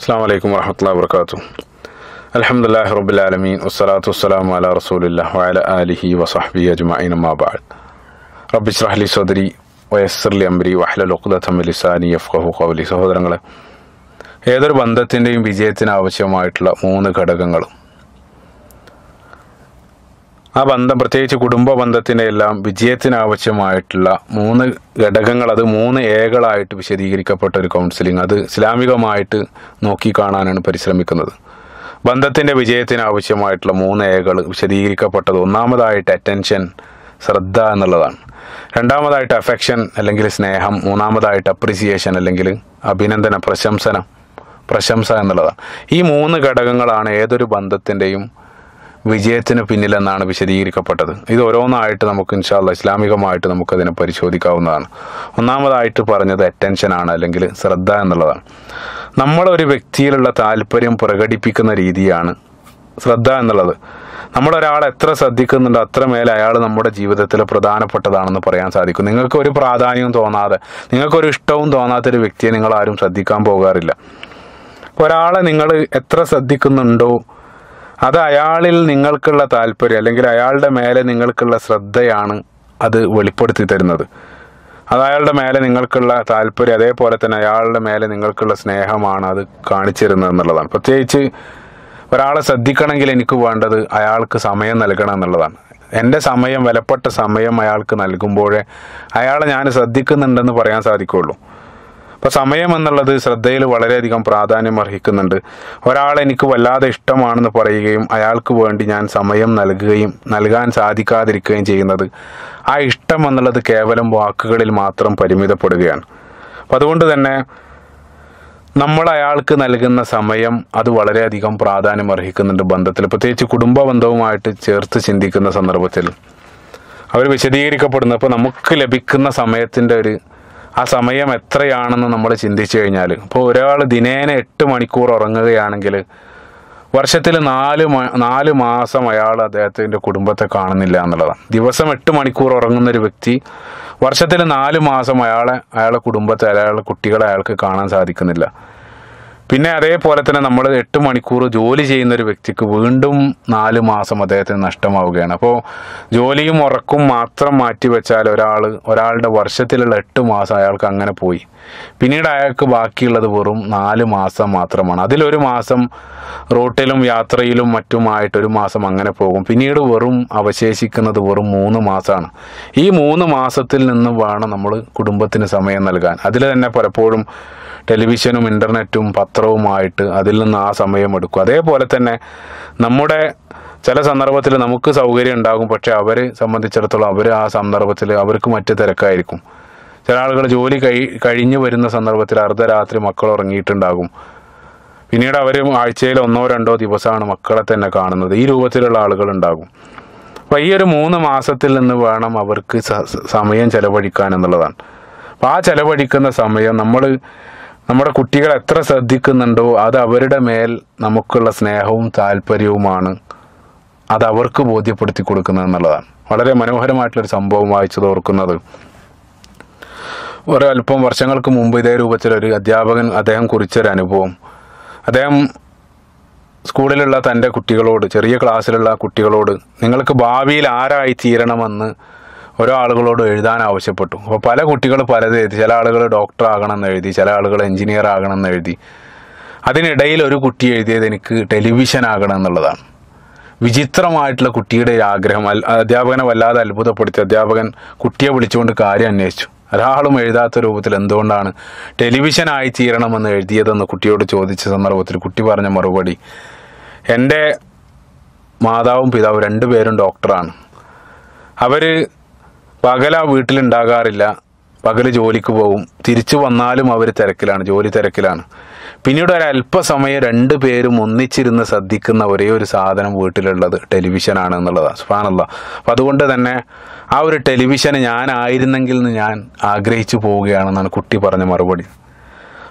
അസ്സാം വലൈക്കും വറഹമത്തല്ലാ വർക്കാത്തു അലഹമുല്ലാഹി റബുലാലമീൻ വസ്സലാത്തു വസ്സലാം അല റസൂലില്ല വാല ആലിഹി വസഹബി അജ്മഈൻ അമ്മാ ബഅദ്. റബ്ബി ഇശ്റഹ് ലി സദ്രി വയസ്സിർ ലി അംരി വഹ്ലൽ ഉഖ്ദത മിൻ ലിസാനി യഫ്ഖഹു ഖൗലി. സഹോദരങ്ങളെ ഏതൊരു ബന്ധത്തിന്റെയും വിജയത്തിന് ആവശ്യമായിട്ടുള്ള മൂന്ന് ഘടകങ്ങൾ ആ ബന്ധം പ്രത്യേകിച്ച് കുടുംബ ബന്ധത്തിന്റെ എല്ലാം വിജയത്തിനാവശ്യമായിട്ടുള്ള മൂന്ന് ഘടകങ്ങൾ അത് മൂന്ന് ഏകളായിട്ട് വിശദീകരിക്കപ്പെട്ട ഒരു കൗൺസിലിംഗ് അത് ഇസ്ലാമികമായിട്ട് നോക്കിക്കാണാനാണ് പരിശ്രമിക്കുന്നത്. ബന്ധത്തിന്റെ വിജയത്തിനാവശ്യമായിട്ടുള്ള മൂന്ന് ഏകൾ വിശദീകരിക്കപ്പെട്ടത് ഒന്നാമതായിട്ട് അറ്റൻഷൻ ശ്രദ്ധ എന്നുള്ളതാണ്. രണ്ടാമതായിട്ട് അഫെക്ഷൻ അല്ലെങ്കിൽ സ്നേഹം. മൂന്നാമതായിട്ട് അപ്രിസിയേഷൻ അല്ലെങ്കിൽ അഭിനന്ദന പ്രശംസനം പ്രശംസ എന്നുള്ളതാണ്. ഈ മൂന്ന് ഘടകങ്ങളാണ് ഏതൊരു ബന്ധത്തിന്റെയും വിജയത്തിന് പിന്നിലെന്നാണ് വിശദീകരിക്കപ്പെട്ടത്. ഇത് ഓരോന്നായിട്ട് നമുക്ക് ഇൻഷാല്ല ഇസ്ലാമികമായിട്ട് നമുക്കതിനെ പരിശോധിക്കാവുന്നതാണ്. ഒന്നാമതായിട്ട് പറഞ്ഞത് അറ്റൻഷനാണ് അല്ലെങ്കിൽ ശ്രദ്ധ എന്നുള്ളതാണ്. നമ്മളൊരു വ്യക്തിയിലുള്ള താല്പര്യം പ്രകടിപ്പിക്കുന്ന രീതിയാണ് ശ്രദ്ധ എന്നുള്ളത്. നമ്മളൊരാൾ എത്ര ശ്രദ്ധിക്കുന്നുണ്ടോ അത്രമേൽ അയാൾ നമ്മുടെ ജീവിതത്തിൽ പ്രധാനപ്പെട്ടതാണെന്ന് പറയാൻ സാധിക്കും. നിങ്ങൾക്ക് ഒരു പ്രാധാന്യവും തോന്നാതെ നിങ്ങൾക്കൊരു ഇഷ്ടവും തോന്നാത്തൊരു വ്യക്തിയെ നിങ്ങൾ ആരും ശ്രദ്ധിക്കാൻ പോകാറില്ല. ഒരാളെ നിങ്ങൾ എത്ര ശ്രദ്ധിക്കുന്നുണ്ടോ അത് അയാളിൽ നിങ്ങൾക്കുള്ള താല്പര്യം അല്ലെങ്കിൽ അയാളുടെ മേലെ നിങ്ങൾക്കുള്ള ശ്രദ്ധയാണ് അത് വെളിപ്പെടുത്തി തരുന്നത്. അത് അയാളുടെ മേലെ നിങ്ങൾക്കുള്ള താല്പര്യം അതേപോലെ തന്നെ അയാളുടെ മേലെ നിങ്ങൾക്കുള്ള സ്നേഹമാണ് അത് കാണിച്ചു തരുന്നത് എന്നുള്ളതാണ്. പ്രത്യേകിച്ച് ഒരാളെ ശ്രദ്ധിക്കണമെങ്കിൽ എനിക്ക് വേണ്ടത് അയാൾക്ക് സമയം നൽകണം എന്നുള്ളതാണ്. എന്റെ സമയം വിലപ്പെട്ട സമയം അയാൾക്ക് നൽകുമ്പോഴേ അയാളെ ഞാൻ ശ്രദ്ധിക്കുന്നുണ്ടെന്ന് പറയാൻ സാധിക്കുള്ളൂ അപ്പോൾ സമയം എന്നുള്ളത് ശ്രദ്ധയിൽ വളരെയധികം പ്രാധാന്യം അർഹിക്കുന്നുണ്ട്. ഒരാൾ എനിക്ക് വല്ലാതെ ഇഷ്ടമാണെന്ന് പറയുകയും അയാൾക്ക് വേണ്ടി ഞാൻ സമയം നൽകുകയും നൽകാൻ സാധിക്കാതിരിക്കുകയും ചെയ്യുന്നത് ആ ഇഷ്ടം എന്നുള്ളത് കേവലം വാക്കുകളിൽ മാത്രം പരിമിതപ്പെടുകയാണ്. അപ്പം അതുകൊണ്ട് തന്നെ നമ്മൾ അയാൾക്ക് നൽകുന്ന സമയം അത് വളരെയധികം പ്രാധാന്യം അർഹിക്കുന്നുണ്ട് ബന്ധത്തിൽ. പ്രത്യേകിച്ച് കുടുംബ ബന്ധവുമായിട്ട് ചേർത്ത് ചിന്തിക്കുന്ന സന്ദർഭത്തിൽ. അവർ വിശദീകരിക്കപ്പെടുന്ന. അപ്പോൾ നമുക്ക് ലഭിക്കുന്ന സമയത്തിന്റെ ഒരു ആ സമയം എത്രയാണെന്ന് നമ്മൾ ചിന്തിച്ചു കഴിഞ്ഞാൽ ഇപ്പോൾ ഒരാൾ ദിനേന എട്ട് മണിക്കൂർ ഉറങ്ങുകയാണെങ്കിൽ വർഷത്തിൽ നാല് നാല് മാസം അയാൾ അദ്ദേഹത്തിന്റെ കുടുംബത്തെ കാണുന്നില്ല എന്നുള്ളതാണ്. ദിവസം എട്ട് മണിക്കൂർ ഉറങ്ങുന്ന ഒരു വ്യക്തി വർഷത്തിൽ നാല് മാസം അയാളെ അയാളെ കുടുംബത്തെ അയാളുടെ കുട്ടികളെ അയാൾക്ക് കാണാൻ സാധിക്കുന്നില്ല. പിന്നെ അതേപോലെ തന്നെ നമ്മൾ എട്ട് മണിക്കൂർ ജോലി ചെയ്യുന്ന ഒരു വ്യക്തിക്ക് വീണ്ടും നാല് മാസം അദ്ദേഹത്തിന് നഷ്ടമാവുകയാണ്. അപ്പോൾ ജോലിയും ഉറക്കും മാത്രം മാറ്റി വെച്ചാൽ ഒരാൾ ഒരാളുടെ വർഷത്തിലുള്ള എട്ട് മാസം അയാൾക്ക് അങ്ങനെ പോയി. പിന്നീട് അയാൾക്ക് ബാക്കിയുള്ളത് വെറും നാല് മാസം മാത്രമാണ്. അതിലൊരു മാസം റോട്ടിലും യാത്രയിലും മറ്റുമായിട്ട് ഒരു മാസം അങ്ങനെ പോകും. പിന്നീട് വെറും അവശേഷിക്കുന്നത് വെറും മൂന്ന് മാസമാണ് ഈ മൂന്ന് മാസത്തിൽ നിന്ന് വേണം നമ്മൾ കുടുംബത്തിന് സമയം നൽകാൻ. അതിൽ തന്നെ പലപ്പോഴും ടെലിവിഷനും ഇന്റർനെറ്റും പത്രവുമായിട്ട് അതിൽ നിന്ന് ആ സമയം എടുക്കും. അതേപോലെ തന്നെ നമ്മുടെ ചില സന്ദർഭത്തിൽ നമുക്ക് സൗകര്യം ഉണ്ടാകും. പക്ഷേ അവരെ സംബന്ധിച്ചിടത്തോളം അവർ ആ സന്ദർഭത്തിൽ അവർക്ക് മറ്റു തിരക്കായിരിക്കും. ചില ആളുകൾ ജോലി കഴി കഴിഞ്ഞു വരുന്ന സന്ദർഭത്തിൽ അർദ്ധരാത്രി മക്കൾ ഉറങ്ങിയിട്ടുണ്ടാകും. പിന്നീട് അവർ ആഴ്ചയിൽ ഒന്നോ രണ്ടോ ദിവസമാണ് മക്കളെ തന്നെ കാണുന്നത്. ഈ രൂപത്തിലുള്ള ആളുകൾ ഉണ്ടാകും. അപ്പോൾ ഈ ഒരു മൂന്ന് മാസത്തിൽ നിന്ന് വേണം അവർക്ക് സമയം ചെലവഴിക്കാൻ എന്നുള്ളതാണ്. അപ്പോൾ ആ ചെലവഴിക്കുന്ന സമയം നമ്മൾ നമ്മുടെ കുട്ടികൾ എത്ര ശ്രദ്ധിക്കുന്നുണ്ടോ അത് അവരുടെ മേൽ നമുക്കുള്ള സ്നേഹവും താല്പര്യവുമാണ്. അത് അവർക്ക് ബോധ്യപ്പെടുത്തി കൊടുക്കുന്നത് എന്നുള്ളതാണ്. വളരെ മനോഹരമായിട്ടുള്ളൊരു സംഭവം വായിച്ചത് ഓർക്കുന്നത്. അല്പം വർഷങ്ങൾക്ക് മുമ്പ് ഇതേ രൂപത്തിലൊരു അധ്യാപകൻ അദ്ദേഹം കുറിച്ചൊരു അനുഭവം. അദ്ദേഹം സ്കൂളിലുള്ള തന്റെ കുട്ടികളോട് ചെറിയ ക്ലാസ്സിലുള്ള കുട്ടികളോട് നിങ്ങൾക്ക് ഭാവിയിൽ ആരായി തീരണമെന്ന് ഓരോ ആളുകളോട് എഴുതാൻ ആവശ്യപ്പെട്ടു. അപ്പോൾ പല കുട്ടികൾ പലത് എഴുതി. ചില ആളുകൾ ഡോക്ടർ ആകണമെന്ന് എഴുതി ചില ആളുകൾ എഞ്ചിനീയർ ആകണമെന്ന് എഴുതി. അതിനിടയിൽ ഒരു കുട്ടി എഴുതിയത് എനിക്ക് ടെലിവിഷൻ ആകണം എന്നുള്ളതാണ്. വിചിത്രമായിട്ടുള്ള കുട്ടിയുടെ ആഗ്രഹം. അധ്യാപകനെ വല്ലാതെ അത്ഭുതപ്പെടുത്തി. അധ്യാപകൻ കുട്ടിയെ വിളിച്ചുകൊണ്ട് കാര്യം അന്വേഷിച്ചു. ഒരാളും എഴുതാത്ത രൂപത്തിൽ എന്തുകൊണ്ടാണ് ടെലിവിഷനായി തീരണമെന്ന് എഴുതിയതെന്ന് കുട്ടിയോട് ചോദിച്ച സന്ദർഭത്തിൽ കുട്ടി പറഞ്ഞ മറുപടി എന്റെ മാതാവും പിതാവും രണ്ടുപേരും ഡോക്ടറാണ് അവർ പകല വീട്ടിലുണ്ടാകാറില്ല. പകൽ ജോലിക്ക് പോകും. തിരിച്ചു വന്നാലും അവർ തിരക്കിലാണ് ജോലി തിരക്കിലാണ്. പിന്നീട് ഒരു അല്പസമയം രണ്ട് പേരും ഒന്നിച്ചിരുന്ന് ശ്രദ്ധിക്കുന്ന ഒരേ ഒരു സാധനം വീട്ടിലുള്ളത് ടെലിവിഷനാണ് എന്നുള്ളതാണ് സുഫാനല്ല അപ്പം അതുകൊണ്ട് തന്നെ ആ ഒരു ടെലിവിഷൻ ഞാനായിരുന്നെങ്കിൽ എന്ന് ഞാൻ ആഗ്രഹിച്ചു പോവുകയാണെന്നാണ് കുട്ടി പറഞ്ഞ മറുപടി.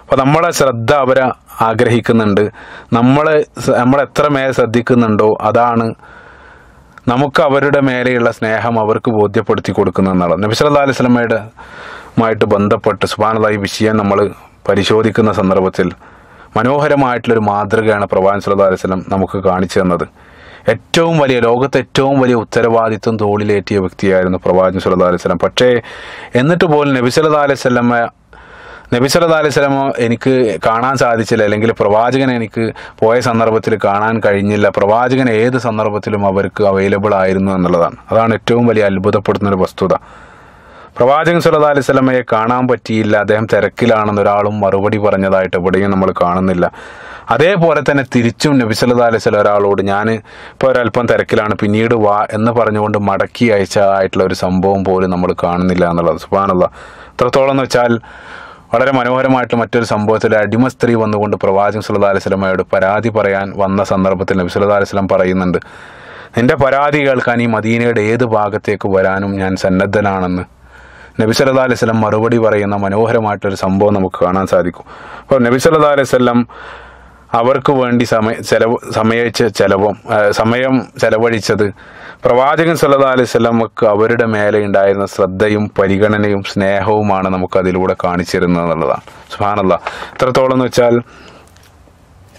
അപ്പോൾ നമ്മളെ ശ്രദ്ധ അവരെ ആഗ്രഹിക്കുന്നുണ്ട്. നമ്മൾ നമ്മൾ എത്ര മേൽ ശ്രദ്ധിക്കുന്നുണ്ടോ അതാണ് നമുക്ക് അവരുടെ മേലെയുള്ള സ്നേഹം അവർക്ക് ബോധ്യപ്പെടുത്തി കൊടുക്കുന്ന നബി സല്ലല്ലാഹു അലൈഹി വസല്ലമയുടെ മായിട്ട് ബന്ധപ്പെട്ട് സുബാനതായി വിഷയം നമ്മൾ പരിശോധിക്കുന്ന സന്ദർഭത്തിൽ മനോഹരമായിട്ടുള്ളൊരു മാതൃകയാണ് പ്രവാൻ സല്ലല്ലാഹു അലൈഹി വസല്ലം നമുക്ക് കാണിച്ചു തന്നത്. ഏറ്റവും വലിയ ലോകത്തെ ഏറ്റവും വലിയ ഉത്തരവാദിത്വം തോളിലേറ്റിയ വ്യക്തിയായിരുന്നു പ്രവാചകൻ സുല്ലാ അലൈഹി വസല്ലം. പക്ഷേ എന്നിട്ട് പോലും നബി സല്ലല്ലാഹു അലൈഹി നബി സല്ലല്ലാഹു അലൈഹി വസല്ലമ എനിക്ക് കാണാൻ സാധിച്ചില്ല അല്ലെങ്കിൽ പ്രവാചകനെ എനിക്ക് പോയ സന്ദർഭത്തിൽ കാണാൻ കഴിഞ്ഞില്ല. പ്രവാചകൻ ഏത് സന്ദർഭത്തിലും അവർക്ക് അവൈലബിൾ ആയിരുന്നു എന്നുള്ളതാണ്. അതാണ് ഏറ്റവും വലിയ അത്ഭുതപ്പെടുന്ന ഒരു വസ്തുത. പ്രവാചകൻ സുല്ലാ അലൈഹി വസല്ലമയെ കാണാൻ പറ്റിയില്ല. അദ്ദേഹം തിരക്കിലാണെന്ന് ഒരാളും മറുപടി പറഞ്ഞതായിട്ട് എവിടെയും നമ്മൾ കാണുന്നില്ല. അതേപോലെ തന്നെ തിരിച്ചും നബി സല്ലാ അലൈഹി വസല്ലം ഒരാളോട് ഞാൻ ഇപ്പോൾ ഒരല്പം തിരക്കിലാണ് പിന്നീട് വാ എന്ന് പറഞ്ഞുകൊണ്ട് മടക്കി അയച്ചതായിട്ടുള്ള ഒരു സംഭവം പോലും നമ്മൾ കാണുന്നില്ല എന്നുള്ളത്. സുബാനുള്ള എത്രത്തോളം എന്ന് വെച്ചാൽ വളരെ മനോഹരമായിട്ട് മറ്റൊരു സംഭവത്തിൽ അടിമ സ്ത്രീ വന്നുകൊണ്ട് പ്രവാചകൻ സുല്ലാ അലൈഹി വസല്ലമയോട് പരാതി പറയാൻ വന്ന സന്ദർഭത്തിൽ നബി സുല്ലാ അലൈഹി വസല്ലം പറയുന്നുണ്ട് നിന്റെ പരാതി കേൾക്കാൻ ഈ മദീനയുടെ ഏത് ഭാഗത്തേക്ക് വരാനും ഞാൻ സന്നദ്ധനാണെന്ന്. നബി സല്ലാ അലൈഹി വസല്ലം മറുപടി പറയുന്ന മനോഹരമായിട്ടൊരു സംഭവം നമുക്ക് കാണാൻ സാധിക്കും. അപ്പോൾ നബി സല്ലാ അലൈവല്ലം അവർക്ക് വേണ്ടി സമയ ചെലവ് സമയിച്ച ചെലവും സമയം ചെലവഴിച്ചത് പ്രവാചകൻ സല്ലല്ലാഹു അലൈഹി വസല്ലമക്ക് അവരുടെ മേലെ ഉണ്ടായിരുന്ന ശ്രദ്ധയും പരിഗണനയും സ്നേഹവുമാണ് നമുക്ക് അതിലൂടെ കാണിച്ചിരുന്നത് എന്നുള്ളതാണ്. സുഹാനല്ല എത്രത്തോളം എന്ന് വെച്ചാൽ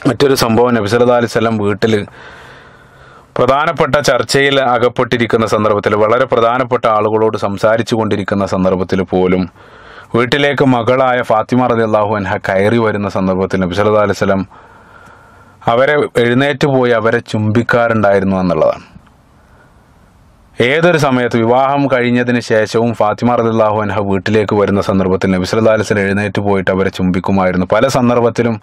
മറ്റൊരു സംഭവം നബി സല്ലല്ലാഹു അലൈഹി വസല്ലം വീട്ടിൽ പ്രധാനപ്പെട്ട ചർച്ചയിൽ അകപ്പെട്ടിരിക്കുന്ന സന്ദർഭത്തിൽ വളരെ പ്രധാനപ്പെട്ട ആളുകളോട് സംസാരിച്ചു കൊണ്ടിരിക്കുന്ന സന്ദർഭത്തിൽ പോലും വീട്ടിലേക്ക് മകളായ ഫാത്തിമ അള്ളാഹു അൻഹ കയറി വരുന്ന സന്ദർഭത്തിൽ നബി സല്ലല്ലാഹു അലൈഹി അവരെ എഴുന്നേറ്റ് പോയി അവരെ ചുംബിക്കാറുണ്ടായിരുന്നു എന്നുള്ളതാണ്. ഏതൊരു സമയത്ത് വിവാഹം കഴിഞ്ഞതിന് ശേഷവും ഫാത്തിമ റദില്ലാഹു അൻഹ വീട്ടിലേക്ക് വരുന്ന സന്ദർഭത്തിൽ നബി സല്ലല്ലാഹു അലൈഹി എഴുന്നേറ്റ് പോയിട്ട് അവരെ ചുംബിക്കുമായിരുന്നു. പല സന്ദർഭത്തിലും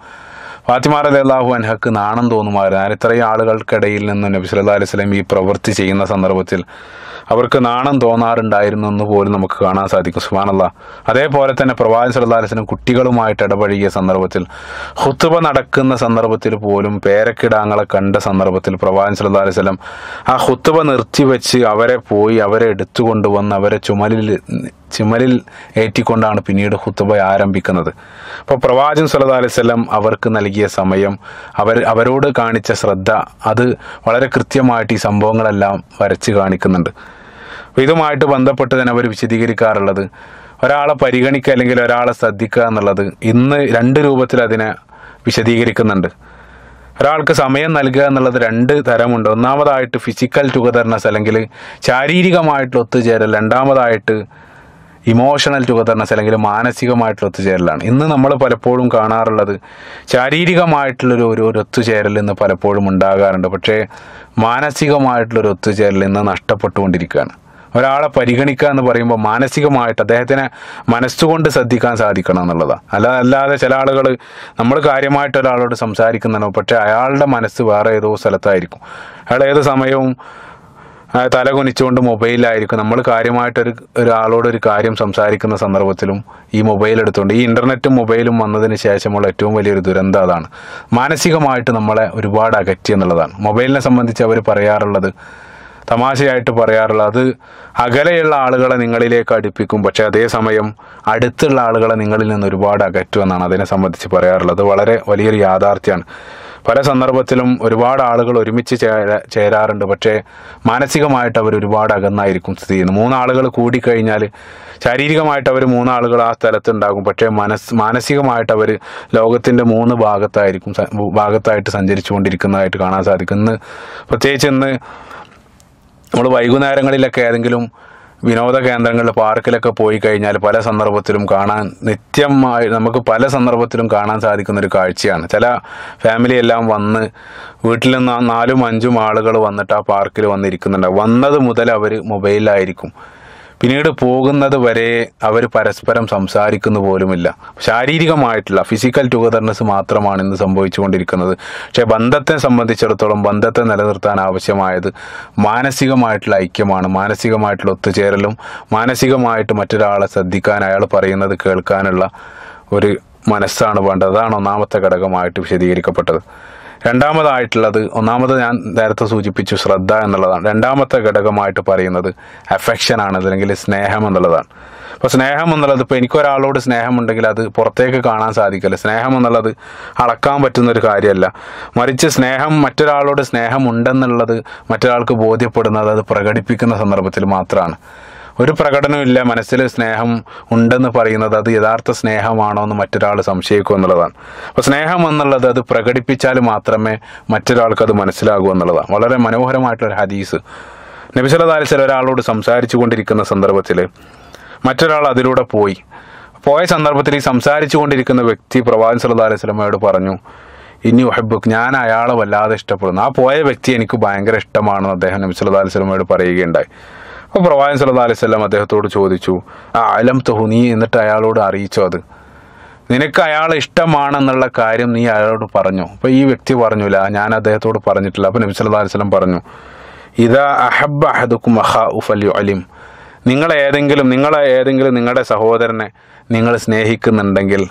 ഫാത്തിമ റളിയല്ലാഹു അൻഹക്ക് നാണം തോന്നുമായിരുന്നു. ഞാൻ ഇത്രയും ആളുകൾക്കിടയിൽ നിന്ന് നബി സല്ലാ അലൈഹി സ്വലം ഈ പ്രവൃത്തി ചെയ്യുന്ന സന്ദർഭത്തിൽ അവർക്ക് നാണം തോന്നാറുണ്ടായിരുന്നു എന്ന് പോലും നമുക്ക് കാണാൻ സാധിക്കും. സുബാനല്ല അതേപോലെ തന്നെ പ്രവാചകൻ സല്ലാ അലൈഹി സ്വലം കുട്ടികളുമായിട്ട് ഇടപഴകിയ സന്ദർഭത്തിൽ ഹുത്തുബ നടക്കുന്ന സന്ദർഭത്തിൽ പോലും പേരക്കിടാങ്ങളെ കണ്ട സന്ദർഭത്തിൽ പ്രവാചകൻ സല്ലാ അലൈഹി സ്വലം ആ ഹുത്തുബ നിർത്തിവെച്ച് അവരെ പോയി അവരെ എടുത്തുകൊണ്ടുവന്ന് അവരെ ചുമലിൽ ചുമലിൽ ഏറ്റിക്കൊണ്ടാണ് പിന്നീട് ഹുത്തുബ ആരംഭിക്കുന്നത്. അപ്പോൾ പ്രവാചൻ സല്ലാ അലൈഹി വസല്ലം അവർക്ക് നൽകിയ സമയം അവർ അവരോട് കാണിച്ച ശ്രദ്ധ അത് വളരെ കൃത്യമായിട്ട് ഈ സംഭവങ്ങളെല്ലാം വരച്ച് കാണിക്കുന്നുണ്ട്. അപ്പോൾ ഇതുമായിട്ട് ബന്ധപ്പെട്ട് തന്നെ അവർ വിശദീകരിക്കാറുള്ളത് ഒരാളെ പരിഗണിക്കുക അല്ലെങ്കിൽ ഒരാളെ ശ്രദ്ധിക്കുക എന്നുള്ളത് ഇന്ന് രണ്ട് രൂപത്തിൽ അതിനെ വിശദീകരിക്കുന്നുണ്ട്. ഒരാൾക്ക് സമയം നൽകുക എന്നുള്ളത് രണ്ട് തരമുണ്ട്. ഒന്നാമതായിട്ട് ഫിസിക്കൽ ടുഗദർനെസ് അല്ലെങ്കിൽ ശാരീരികമായിട്ടുള്ള ഒത്തുചേരൽ രണ്ടാമതായിട്ട് ഇമോഷണൽ ടുഗദർനെസ് അല്ലെങ്കിൽ മാനസികമായിട്ടുള്ള ഒത്തുചേരലാണ്. ഇന്ന് നമ്മൾ പലപ്പോഴും കാണാറുള്ളത് ശാരീരികമായിട്ടുള്ളൊരു ഒരു ഒരു ഒത്തുചേരൽ ഇന്ന് പലപ്പോഴും ഉണ്ടാകാറുണ്ട്. പക്ഷേ മാനസികമായിട്ടുള്ളൊരു ഒത്തുചേരൽ ഇന്ന് നഷ്ടപ്പെട്ടുകൊണ്ടിരിക്കുകയാണ്. ഒരാളെ പരിഗണിക്കുക എന്ന് പറയുമ്പോൾ മാനസികമായിട്ട് അദ്ദേഹത്തിനെ മനസ്സുകൊണ്ട് ശ്രദ്ധിക്കാൻ സാധിക്കണം എന്നുള്ളതാണ് അല്ല അല്ലാതെ ചില ആളുകൾ നമ്മൾ കാര്യമായിട്ട് ഒരാളോട് സംസാരിക്കുന്നുണ്ടോ പക്ഷേ അയാളുടെ മനസ്സ് വേറെ ഏതോ സ്ഥലത്തായിരിക്കും. അയാൾ ഏത് സമയവും ആ, മൊബൈലായിരിക്കും നമ്മൾ കാര്യമായിട്ടൊരു ഒരാളോട് ഒരു കാര്യം സംസാരിക്കുന്ന സന്ദർഭത്തിലും ഈ മൊബൈൽ എടുത്തുകൊണ്ട് ഈ ഇന്റർനെറ്റും മൊബൈലും വന്നതിന് ശേഷമുള്ള ഏറ്റവും വലിയൊരു ദുരന്തം അതാണ്. മാനസികമായിട്ട് നമ്മളെ ഒരുപാട് അകറ്റി എന്നുള്ളതാണ്. മൊബൈലിനെ സംബന്ധിച്ച് അവർ പറയാറുള്ളത് തമാശയായിട്ട് പറയാറുള്ളത് അത് അകലെയുള്ള ആളുകളെ നിങ്ങളിലേക്ക് അടുപ്പിക്കും പക്ഷേ അതേസമയം അടുത്തുള്ള ആളുകളെ നിങ്ങളിൽ നിന്ന് ഒരുപാട് അകറ്റുമെന്നാണ് അതിനെ സംബന്ധിച്ച് പറയാറുള്ളത്. വളരെ വലിയൊരു യാഥാർത്ഥ്യമാണ്. പല സന്ദർഭത്തിലും ഒരുപാട് ആളുകൾ ഒരുമിച്ച് ചേരാ ചേരാറുണ്ട്. പക്ഷേ മാനസികമായിട്ട് അവർ ഒരുപാട് അകന്നായിരിക്കും സ്ഥിതി ചെയ്യുന്നത്. മൂന്നാളുകൾ കൂടിക്കഴിഞ്ഞാൽ ശാരീരികമായിട്ട് അവർ മൂന്നാളുകൾ ആ സ്ഥലത്തുണ്ടാകും. പക്ഷേ മനസ് മാനസികമായിട്ട് അവർ ലോകത്തിന്റെ മൂന്ന് ഭാഗത്തായിരിക്കും ഭാഗത്തായിട്ട് സഞ്ചരിച്ചു കൊണ്ടിരിക്കുന്നതായിട്ട് കാണാൻ സാധിക്കും. ഇന്ന് പ്രത്യേകിച്ച് ഇന്ന് നമ്മൾ വൈകുന്നേരങ്ങളിലൊക്കെ ഏതെങ്കിലും വിനോദ കേന്ദ്രങ്ങളിൽ പാർക്കിലൊക്കെ പോയി കഴിഞ്ഞാൽ പല സന്ദർഭത്തിലും കാണാൻ നിത്യമായി നമുക്ക് പല സന്ദർഭത്തിലും കാണാൻ സാധിക്കുന്ന ഒരു കാഴ്ചയാണ്. ചില ഫാമിലി എല്ലാം വന്ന് വീട്ടിൽ നാലും അഞ്ചും ആളുകൾ വന്നിട്ട് ആ പാർക്കിൽ വന്നിരിക്കുന്നുണ്ട്. വന്നത് മുതൽ അവർ മൊബൈലിലായിരിക്കും പിന്നീട് പോകുന്നത് വരെ അവർ പരസ്പരം സംസാരിക്കുന്നു പോലുമില്ല. ശാരീരികമായിട്ടുള്ള ഫിസിക്കൽ ടുഗദർനെസ് മാത്രമാണ് ഇന്ന് സംഭവിച്ചുകൊണ്ടിരിക്കുന്നത്. പക്ഷേ ബന്ധത്തെ സംബന്ധിച്ചിടത്തോളം ബന്ധത്തെ നിലനിർത്താൻ ആവശ്യമായത് മാനസികമായിട്ടുള്ള ഐക്യമാണ്. മാനസികമായിട്ടുള്ള ഒത്തുചേരലും മാനസികമായിട്ട് മറ്റൊരാളെ ശ്രദ്ധിക്കാൻ അയാൾ പറയുന്നത് കേൾക്കാനുള്ള ഒരു മനസ്സാണ് വേണ്ടത്. അതാണ് ഒന്നാമത്തെ ഘടകമായിട്ട് വിശദീകരിക്കപ്പെട്ടത്. രണ്ടാമതായിട്ടുള്ളത് ഒന്നാമത് ഞാൻ നേരത്തെ സൂചിപ്പിച്ചു ശ്രദ്ധ എന്നുള്ളതാണ്. രണ്ടാമത്തെ ഘടകമായിട്ട് പറയുന്നത് അഫെക്ഷൻ ആണ് അല്ലെങ്കിൽ സ്നേഹം എന്നുള്ളതാണ്. അപ്പോൾ സ്നേഹം എന്നുള്ളത് ഇപ്പോൾ എനിക്കൊരാളോട് സ്നേഹമുണ്ടെങ്കിൽ അത് പുറത്തേക്ക് കാണാൻ സാധിക്കില്ല. സ്നേഹം എന്നുള്ളത് അളക്കാൻ പറ്റുന്ന ഒരു കാര്യമല്ല. മറിച്ച് സ്നേഹം മറ്റൊരാളോട് സ്നേഹമുണ്ടെന്നുള്ളത് മറ്റൊരാൾക്ക് ബോധ്യപ്പെടുന്നത് അത് പ്രകടിപ്പിക്കുന്ന സന്ദർഭത്തിൽ മാത്രമാണ്. ഒരു പ്രകടനമില്ല മനസ്സിൽ സ്നേഹം ഉണ്ടെന്ന് പറയുന്നത് അത് യഥാർത്ഥ സ്നേഹമാണോ എന്ന് മറ്റൊരാൾ സംശയിക്കും എന്നുള്ളതാണ്. അപ്പോൾ സ്നേഹം എന്നുള്ളത് അത് പ്രകടിപ്പിച്ചാൽ മാത്രമേ മറ്റൊരാൾക്ക് അത് മനസ്സിലാകൂ എന്നുള്ളതാണ്. വളരെ മനോഹരമായിട്ടുള്ളൊരു ഹദീസ്. നബിസലതാലിസൽ ഒരാളോട് സംസാരിച്ചു കൊണ്ടിരിക്കുന്ന സന്ദർഭത്തിൽ മറ്റൊരാൾ അതിലൂടെ പോയി. പോയ സന്ദർഭത്തിൽ ഈ സംസാരിച്ചു കൊണ്ടിരിക്കുന്ന വ്യക്തി പ്രവാചകൻ സല്ലാ അലൈഹി സ്വലമയോട് പറഞ്ഞു ഇനി ഒഹബുക്ക് ഞാൻ അയാളെ വല്ലാതെ ഇഷ്ടപ്പെടുന്നു. ആ പോയ വ്യക്തി എനിക്ക് ഭയങ്കര ഇഷ്ടമാണെന്ന് അദ്ദേഹം നബി സല്ലല്ലാഹു അലൈഹി സ്വലമയോട് പറയുകയുണ്ടായി. അപ്പോൾ പ്രവാചൻ സല്ലാ അലൈഹി വസല്ലം അദ്ദേഹത്തോട് ചോദിച്ചു ആ അലം തൊഹു നീ എന്നിട്ട് അയാളോട് അറിയിച്ചോ അത്? നിനക്ക് അയാൾ ഇഷ്ടമാണെന്നുള്ള കാര്യം നീ അയാളോട് പറഞ്ഞു? അപ്പോൾ ഈ വ്യക്തി പറഞ്ഞില്ല ഞാൻ അദ്ദേഹത്തോട് പറഞ്ഞിട്ടില്ല. അപ്പോൾ നബി സല്ലല്ലാഹു അലൈഹി വസല്ലം പറഞ്ഞു ഇതാ അഹബ്ബ അഹദുക്കും അഹാ ഉഫല്യു അലിം നിങ്ങൾ ഏതെങ്കിലും നിങ്ങളെ ഏതെങ്കിലും നിങ്ങളുടെ സഹോദരനെ നിങ്ങൾ സ്നേഹിക്കുന്നുണ്ടെങ്കിൽ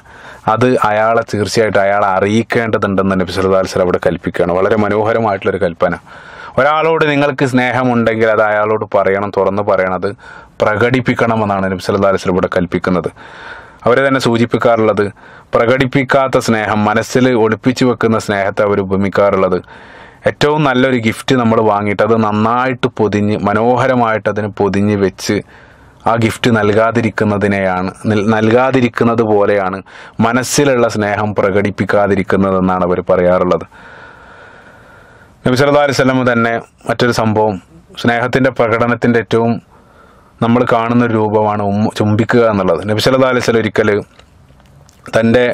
അത് അയാളെ തീർച്ചയായിട്ടും അയാളെ അറിയിക്കേണ്ടതുണ്ടെന്ന് നബി സല്ലല്ലാഹു അലൈഹി വസല്ലം അവിടെ കൽപ്പിക്കുകയാണ്. വളരെ മനോഹരമായിട്ടുള്ളൊരു കൽപ്പന. ഒരാളോട് നിങ്ങൾക്ക് സ്നേഹമുണ്ടെങ്കിൽ അത് അയാളോട് പറയണം തുറന്ന് പറയണത് പ്രകടിപ്പിക്കണമെന്നാണ് നബി അലൈഹി വസല്ലം ഇവിടെ കൽപ്പിക്കുന്നത്. അവരെ തന്നെ സൂചിപ്പിക്കാറുള്ളത് പ്രകടിപ്പിക്കാത്ത സ്നേഹം മനസ്സിൽ ഒളിപ്പിച്ചു വെക്കുന്ന സ്നേഹത്തെ അവർ ഉപമിക്കാറുള്ളത്. ഏറ്റവും നല്ലൊരു ഗിഫ്റ്റ് നമ്മൾ വാങ്ങിയിട്ട് അത് നന്നായിട്ട് പൊതിഞ്ഞ് മനോഹരമായിട്ട് അതിന് പൊതിഞ്ഞ് വെച്ച് ആ ഗിഫ്റ്റ് നൽകാതിരിക്കുന്നതിനെയാണ് നിൽ- നൽകാതിരിക്കുന്നത് പോലെയാണ് മനസ്സിലുള്ള സ്നേഹം പ്രകടിപ്പിക്കാതിരിക്കുന്നതെന്നാണ് അവർ പറയാറുള്ളത്. നബി സല്ലല്ലാഹു അലൈഹി വസല്ലം തന്നെ മറ്റൊരു സംഭവം. സ്നേഹത്തിന്റെ പ്രകടനത്തിന്റെ ഏറ്റവും നമ്മൾ കാണുന്ന ഒരു രൂപമാണ് ഉമ്മ ചുംബിക്കുക എന്നുള്ളത്. നബി സല്ലല്ലാഹു അലൈഹി വസല്ലം ഒരിക്കൽ തന്റെ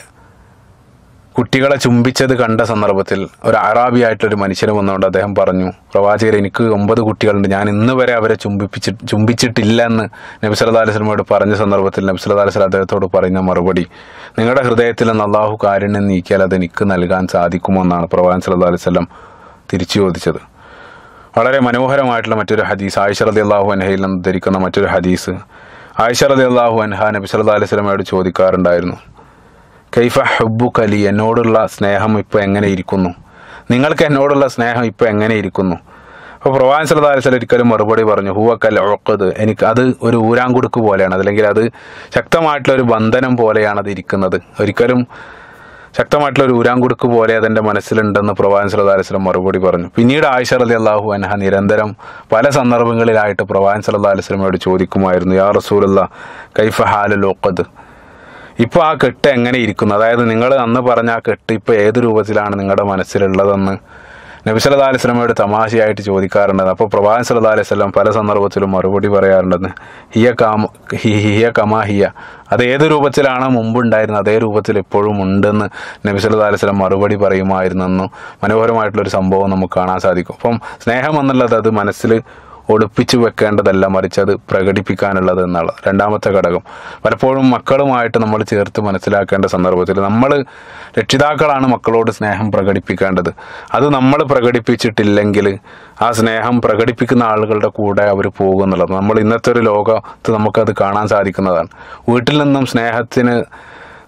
കുട്ടികളെ ചുംബിച്ചത് കണ്ട സന്ദർഭത്തിൽ ഒരു അറാബിയായിട്ടൊരു മനുഷ്യന് വന്നുകൊണ്ട് അദ്ദേഹം പറഞ്ഞു പ്രവാചകർ എനിക്ക് ഒമ്പത് കുട്ടികളുണ്ട് ഞാൻ ഇന്ന് വരെ അവരെ ചുംബിപ്പിച്ച് ചുംബിച്ചിട്ടില്ല എന്ന് നബി സല്ലല്ലാഹു അലൈഹി വസല്ലമയോട് പറഞ്ഞ സന്ദർഭത്തിൽ നബി വസല്ലം അദ്ദേഹത്തോട് പറയുന്ന മറുപടി നിങ്ങളുടെ ഹൃദയത്തിൽ നിന്ന് അള്ളാഹു കാരുണ്യം നീക്കിയാൽ അത് എനിക്ക് നൽകാൻ സാധിക്കുമോ? എന്നാണ് പ്രവാചകൻ സല്ലല്ലാഹു അലൈഹി വസല്ലം തിരിച്ചു ചോദിച്ചത്. വളരെ മനോഹരമായിട്ടുള്ള മറ്റൊരു ഹദീസ് ആയിഷ റതി അള്ളാഹു അൻഹയിൽ നിന്ന് ധരിക്കുന്ന മറ്റൊരു ഹദീസ് ആയിഷ റതി അള്ളാഹു അൻഹ നബി സല്ലാ അലൈഹി സ്വലമയോട് ചോദിക്കാറുണ്ടായിരുന്നു. കൈഫ ഹബ്ബു കലി എന്നോടുള്ള സ്നേഹം ഇപ്പോൾ എങ്ങനെ ഇരിക്കുന്നു? നിങ്ങൾക്ക് എന്നോടുള്ള സ്നേഹം ഇപ്പോൾ എങ്ങനെ ഇരിക്കുന്നു? അപ്പോൾ പ്രവാൻ സല്ലാ അലൈഹി സ്വലം ഒരിക്കലും മറുപടി പറഞ്ഞു ഹൂവക്കൽ കൽ ഉഖദ്. എനിക്ക് അത് ഒരു ഊരാങ്കുടുക്ക് പോലെയാണ് അതല്ലെങ്കിൽ അത് ശക്തമായിട്ടുള്ള ഒരു ബന്ധനം പോലെയാണ് അത് ഇരിക്കുന്നത്. ഒരിക്കലും ശക്തമായിട്ടുള്ള ഒരു ഊരാങ്കുടുക്ക് പോലെ അതെന്റെ മനസ്സിലുണ്ടെന്ന് പ്രവാചൻ വസല്ലം മറുപടി പറഞ്ഞു. പിന്നീട് ആയിഷ അലി അള്ളാഹു അൻഹ നിരന്തരം പല സന്ദർഭങ്ങളിലായിട്ട് പ്രവാചൻ വസല്ലമയോട് ചോദിക്കുമായിരുന്നു യാ റസൂലുള്ള കൈഫ ഹാല ലോക്കത് ഇപ്പോൾ ആ കെട്ട് എങ്ങനെ ഇരിക്കുന്നു? അതായത് നിങ്ങൾ അന്ന് പറഞ്ഞ ആ കെട്ട് ഇപ്പോൾ ഏത് രൂപത്തിലാണ് നിങ്ങളുടെ മനസ്സിലുള്ളതെന്ന് നബി അലൈഹി വസല്ലമയോട് തമാശയായിട്ട് ചോദിക്കാറുണ്ടെന്ന് അപ്പോൾ പ്രവാചകൻ സല്ലല്ലാഹു അലൈഹി വസല്ലം പല സന്ദർഭത്തിലും മറുപടി പറയാറുണ്ടെന്ന്. ഹിയ കാമ ഹിയ കമാ ഹിയ. അത് ഏത് രൂപത്തിലാണ് മുമ്പുണ്ടായിരുന്നത്? അതേ രൂപത്തിൽ എപ്പോഴും ഉണ്ടെന്ന് നബി അലൈഹി വസല്ലം മറുപടി പറയുമായിരുന്നെന്നും മനോഹരമായിട്ടുള്ളൊരു സംഭവം നമുക്ക് കാണാൻ സാധിക്കും. അപ്പം സ്നേഹം എന്നുള്ളത് അത് മനസ്സിൽ ഒളിപ്പിച്ചു വെക്കേണ്ടതല്ല മറിച്ച് അത് പ്രകടിപ്പിക്കാനുള്ളത് എന്നുള്ള രണ്ടാമത്തെ ഘടകം. പലപ്പോഴും മക്കളുമായിട്ട് നമ്മൾ ചേർത്ത് മനസ്സിലാക്കേണ്ട സന്ദർഭത്തിൽ നമ്മൾ രക്ഷിതാക്കളാണ് മക്കളോട് സ്നേഹം പ്രകടിപ്പിക്കേണ്ടത്. അത് നമ്മൾ പ്രകടിപ്പിച്ചിട്ടില്ലെങ്കിൽ ആ സ്നേഹം പ്രകടിപ്പിക്കുന്ന ആളുകളുടെ കൂടെ അവർ പോകുന്നുള്ളത്. നമ്മൾ ഇന്നത്തെ ഒരു ലോകത്ത് നമുക്കത് കാണാൻ സാധിക്കുന്നതാണ്. വീട്ടിൽ നിന്നും സ്നേഹത്തിന്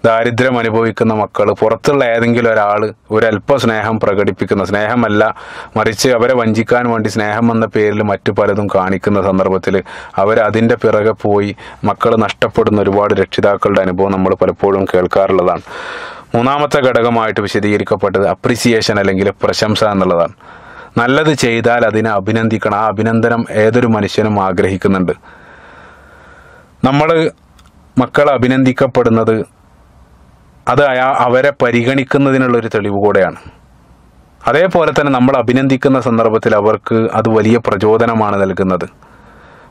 ദാരിദ്ര്യം അനുഭവിക്കുന്ന മക്കൾ പുറത്തുള്ള ഏതെങ്കിലും ഒരാൾ ഒരല്പ സ്നേഹം പ്രകടിപ്പിക്കുന്ന സ്നേഹമല്ല മറിച്ച് അവരെ വഞ്ചിക്കാൻ വേണ്ടി സ്നേഹം എന്ന പേരിൽ മറ്റു പലതും കാണിക്കുന്ന സന്ദർഭത്തിൽ അവരതിന്റെ പിറകെ പോയി മക്കൾ നഷ്ടപ്പെടുന്ന ഒരുപാട് രക്ഷിതാക്കളുടെ അനുഭവം നമ്മൾ പലപ്പോഴും കേൾക്കാറുള്ളതാണ്. മൂന്നാമത്തെ ഘടകമായിട്ട് വിശദീകരിക്കപ്പെട്ടത് അപ്രിസിയേഷൻ അല്ലെങ്കിൽ പ്രശംസ എന്നുള്ളതാണ്. നല്ലത് ചെയ്താൽ അതിനെ അഭിനന്ദിക്കണം. ആ അഭിനന്ദനം ഏതൊരു മനുഷ്യനും ആഗ്രഹിക്കുന്നുണ്ട്. നമ്മൾ മക്കൾ അഭിനന്ദിക്കപ്പെടുന്നത് അത് അയാ അവരെ പരിഗണിക്കുന്നതിനുള്ളൊരു തെളിവ് കൂടെയാണ്. അതേപോലെ തന്നെ നമ്മൾ അഭിനന്ദിക്കുന്ന സന്ദർഭത്തിൽ അവർക്ക് അത് വലിയ പ്രചോദനമാണ് നൽകുന്നത്.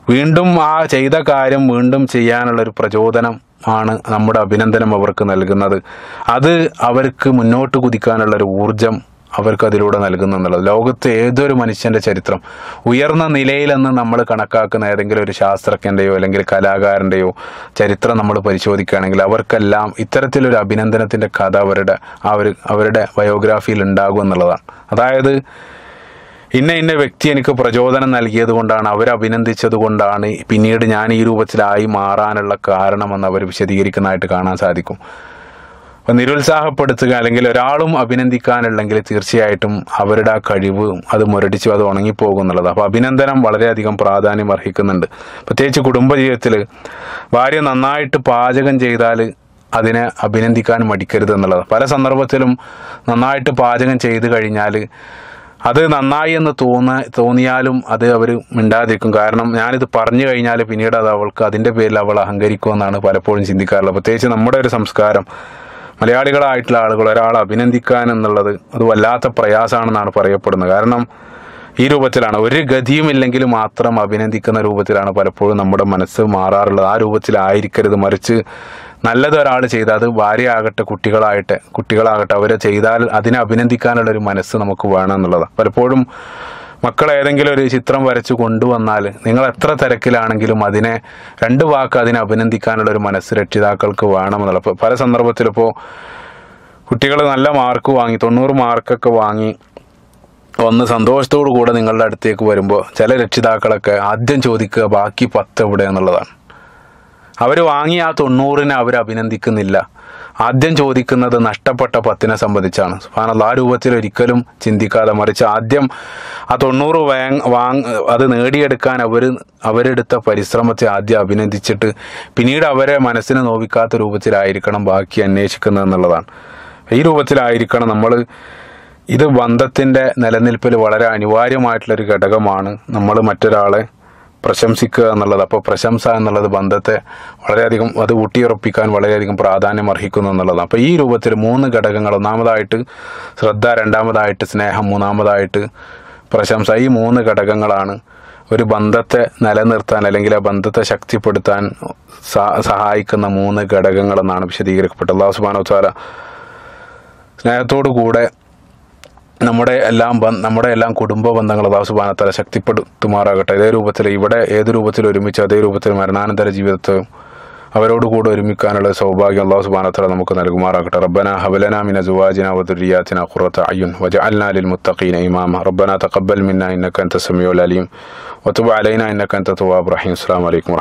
വീണ്ടും ആ ചെയ്ത കാര്യം വീണ്ടും ചെയ്യാനുള്ളൊരു പ്രചോദനം ആണ് നമ്മുടെ അഭിനന്ദനം അവർക്ക് നൽകുന്നത്. അത് അവർക്ക് മുന്നോട്ട് കുതിക്കാനുള്ളൊരു ഊർജം അവർക്ക് അതിലൂടെ നൽകുന്നു എന്നുള്ളത്. ലോകത്തെ ഏതൊരു മനുഷ്യന്റെ ചരിത്രം ഉയർന്ന നിലയിലെന്ന് നമ്മൾ കണക്കാക്കുന്ന ഏതെങ്കിലും ഒരു ശാസ്ത്രജ്ഞന്റെയോ അല്ലെങ്കിൽ കലാകാരന്റെയോ ചരിത്രം നമ്മൾ പരിശോധിക്കുകയാണെങ്കിൽ അവർക്കെല്ലാം ഇത്തരത്തിലൊരു അഭിനന്ദനത്തിന്റെ കഥ അവരുടെ അവർ അവരുടെ ബയോഗ്രാഫിയിൽ ഉണ്ടാകും എന്നുള്ളതാണ്. അതായത് ഇന്ന ഇന്ന വ്യക്തി എനിക്ക് പ്രചോദനം നൽകിയത് കൊണ്ടാണ് അവരഭിനന്ദിച്ചത് കൊണ്ടാണ് പിന്നീട് ഞാൻ ഈ രൂപത്തിലായി മാറാനുള്ള കാരണമെന്ന് അവർ വിശദീകരിക്കുന്നതായിട്ട് കാണാൻ സാധിക്കും. അപ്പം നിരുത്സാഹപ്പെടുത്തുക അല്ലെങ്കിൽ ഒരാളും അഭിനന്ദിക്കാനുള്ളെങ്കിൽ തീർച്ചയായിട്ടും അവരുടെ ആ കഴിവ് അത് മുരടിച്ചു അത് ഉണങ്ങിപ്പോകും എന്നുള്ളത് അപ്പോൾ അഭിനന്ദനം വളരെയധികം പ്രാധാന്യം അർഹിക്കുന്നുണ്ട്. പ്രത്യേകിച്ച് കുടുംബജീവിതത്തിൽ ഭാര്യ നന്നായിട്ട് പാചകം ചെയ്താൽ അതിനെ അഭിനന്ദിക്കാൻ മടിക്കരുത് എന്നുള്ളത്. പല സന്ദർഭത്തിലും നന്നായിട്ട് പാചകം ചെയ്ത് കഴിഞ്ഞാൽ അത് നന്നായി എന്ന് തോന്ന തോന്നിയാലും അത് അവർ മിണ്ടാതിരിക്കും. കാരണം ഞാനിത് പറഞ്ഞു കഴിഞ്ഞാൽ പിന്നീട് അത് അവൾക്ക് അതിന്റെ പേരിൽ അവൾ അഹങ്കരിക്കുമെന്നാണ് പലപ്പോഴും ചിന്തിക്കാറുള്ളത്. പ്രത്യേകിച്ച് നമ്മുടെ ഒരു സംസ്കാരം മലയാളികളായിട്ടുള്ള ആളുകൾ ഒരാളെ അഭിനന്ദിക്കാൻ എന്നുള്ളത് അത് വല്ലാത്ത പ്രയാസമാണെന്നാണ് പറയപ്പെടുന്നത്. കാരണം ഈ രൂപത്തിലാണ് ഒരു ഗതിയും ഇല്ലെങ്കിൽ മാത്രം അഭിനന്ദിക്കുന്ന രൂപത്തിലാണ് പലപ്പോഴും നമ്മുടെ മനസ്സ് മാറാറുള്ളത്. ആ രൂപത്തിലായിരിക്കരുത് മറിച്ച് നല്ലത് ഒരാൾ ചെയ്താൽ അത് ഭാര്യയാകട്ടെ കുട്ടികളായിട്ട് കുട്ടികളാകട്ടെ അവരെ ചെയ്താൽ അതിനെ അഭിനന്ദിക്കാനുള്ള ഒരു മനസ്സ് നമുക്ക് വേണം എന്നുള്ളതാണ്. പലപ്പോഴും മക്കൾ ഏതെങ്കിലും ഒരു ചിത്രം വരച്ച് കൊണ്ടുവന്നാൽ നിങ്ങൾ എത്ര തിരക്കിലാണെങ്കിലും അതിനെ രണ്ട് വാക്ക് അതിനെ അഭിനന്ദിക്കാനുള്ള ഒരു മനസ്സ് രക്ഷിതാക്കൾക്ക് വേണമെന്നുള്ള ഇപ്പോൾ പല സന്ദർഭത്തിലിപ്പോൾ കുട്ടികൾ നല്ല മാർക്ക് വാങ്ങി തൊണ്ണൂറ് മാർക്കൊക്കെ വാങ്ങി ഒന്ന് സന്തോഷത്തോടു കൂടെ നിങ്ങളുടെ അടുത്തേക്ക് വരുമ്പോൾ ചില രക്ഷിതാക്കളൊക്കെ ആദ്യം ചോദിക്കുക ബാക്കി പത്ത് എവിടെ എന്നുള്ളതാണ്. അവർ വാങ്ങി ആ തൊണ്ണൂറിനെ അവർ അഭിനന്ദിക്കുന്നില്ല. ആദ്യം ചോദിക്കുന്നത് നഷ്ടപ്പെട്ട പത്തിനെ സംബന്ധിച്ചാണ്. സുബാനല്ല ആ രൂപത്തിൽ ഒരിക്കലും ചിന്തിക്കാതെ മറിച്ച് ആദ്യം ആ തൊണ്ണൂറ് വാങ് വാങ് അത് നേടിയെടുക്കാൻ അവർ അവരെടുത്ത പരിശ്രമത്തെ ആദ്യം അഭിനന്ദിച്ചിട്ട് പിന്നീട് അവരെ മനസ്സിന് നോവിക്കാത്ത രൂപത്തിലായിരിക്കണം ബാക്കി അന്വേഷിക്കുന്നത് എന്നുള്ളതാണ്. ഈ രൂപത്തിലായിരിക്കണം നമ്മൾ ഇത് ബന്ധത്തിന്റെ നിലനിൽപ്പിൽ വളരെ അനിവാര്യമായിട്ടുള്ളൊരു ഘടകമാണ് നമ്മൾ മറ്റൊരാളെ പ്രശംസിക്കുക എന്നുള്ളത് അപ്പോൾ പ്രശംസ എന്നുള്ളത് ബന്ധത്തെ വളരെയധികം അത് ഊട്ടിയുറപ്പിക്കാൻ വളരെയധികം പ്രാധാന്യം അർഹിക്കുന്നു എന്നുള്ളതാണ്. അപ്പോൾ ഈ രൂപത്തിൽ മൂന്ന് ഘടകങ്ങൾ ഒന്നാമതായിട്ട് ശ്രദ്ധ രണ്ടാമതായിട്ട് സ്നേഹം മൂന്നാമതായിട്ട് പ്രശംസ ഈ മൂന്ന് ഘടകങ്ങളാണ് ഒരു ബന്ധത്തെ നിലനിർത്താൻ അല്ലെങ്കിൽ ആ ബന്ധത്തെ ശക്തിപ്പെടുത്താൻ സഹായിക്കുന്ന മൂന്ന് ഘടകങ്ങളെന്നാണ് വിശദീകരിക്കപ്പെട്ടത്. അള്ളാഹു സുബാനോ തആല സ്നേഹത്തോടു കൂടെ നമ്മുടെ എല്ലാം നമ്മുടെ എല്ലാം കുടുംബ ബന്ധങ്ങൾ അള്ളാഹു സുബാനത്തല ശക്തിപ്പെടുത്തുമാറാകട്ടെ. ഇതേ രൂപത്തിൽ ഇവിടെ ഏത് രൂപത്തിൽ ഒരുമിച്ച് അതേ രൂപത്തിൽ മരണാനന്തര ജീവിതത്തിൽ അവരോട് കൂടെ ഒരുമിക്കാനുള്ള സൗഭാഗ്യം അള്ളാഹു സുബാനത്തല നമുക്ക് നൽകുമാറാകട്ടെ. റബ്ബന ഹബലന മിന സുവാജിന വദുരിയാത്തിന ഖുറത്ത അയ്യുൻ വജ അൽനാലിൽ മുത്തഖീന ഇമാമ. റബ്ബന തഖബ്ബൽ മിന്ന ഇന്നക അൻത സമീഉൽ അലീം വതുബ് അലൈന ഇന്നക അൻത ഇബ്രാഹിം റഹീം. അസ്സലാമു അലൈക്കും